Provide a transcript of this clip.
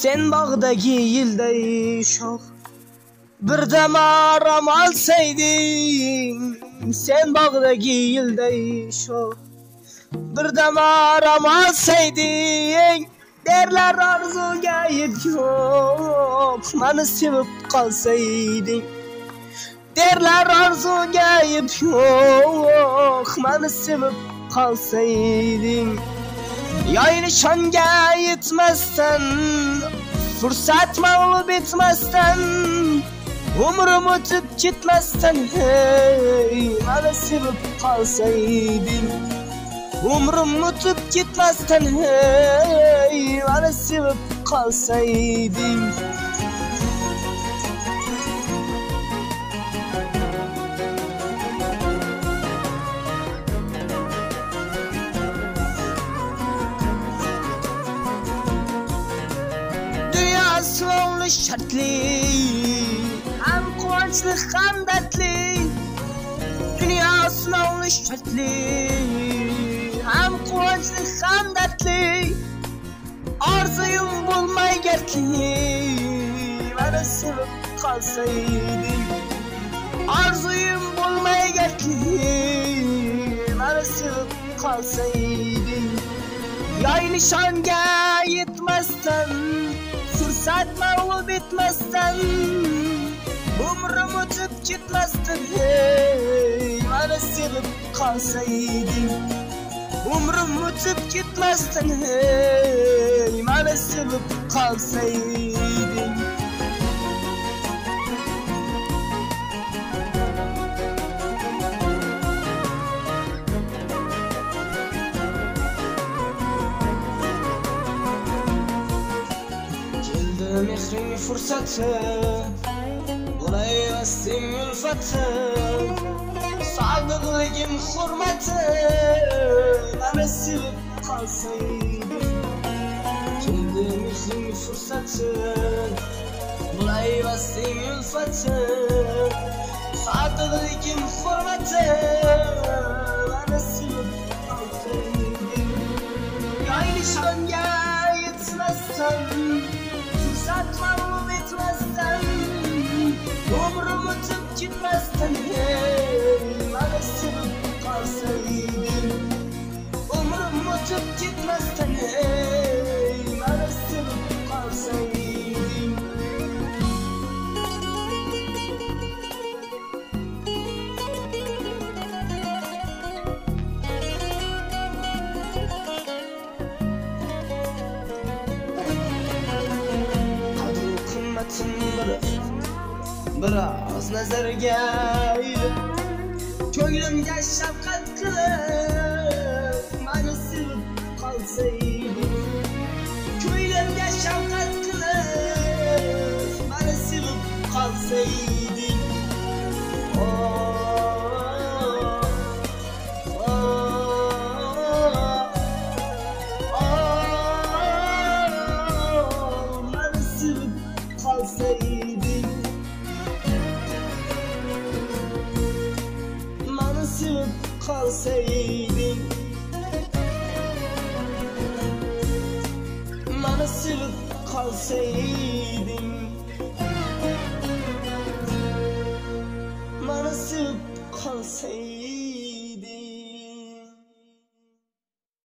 Sen bağdaki yıldayı şok. Bir de maram alsaydın Sen bağdaki yıldayı şok. Bir de maram alsaydın Derler arzu gayet yok. Beni sevip kalsaydın Derler arzu gayet yok. Beni sevip kalsaydın Yayını şanga yetmezsen Fırsat mağlup etmezsen Umurum ötüp gitmezsen Hey bana sevip kalsaydın. Umrum ötüp gitmezsen Hey bana sevip kalsaydın Dünya sınavlı şartlı Hem kuvvetli hem dertli Dünya sınavlı şartlı Hem kuvvetli hem dertli Arzuyum bulmay gerçi Bana sevip kalsaydın Arzuyum bulmay gerçi Bana sevip kalsaydın Yay nişanga Fırsat mağlup etmezsen Umrum uçup gitmezsen Hey bana sevip kalsaydın Umrum uçup gitmezsen Hey bana sevip kalsaydın Mehrin fırsatı Buraya bastım ülfetı Sadıklığım hürmeti Bana sevip kalsaydın Geldi mehrin fırsatı Buraya bastım ülfetı Sadıklığım hürmeti Bana sevip kalsaydın Yaylı şanga yetmezsen mağlup etmezsen Umrum uçup gitmezsen Hey bana sevip kalsaydın Umrum uçup gitmezsen biroz nazarga uyib ko'nglimga shafqat qilib qolsayding Mani sevib qolsayding Mani sevib qolsayding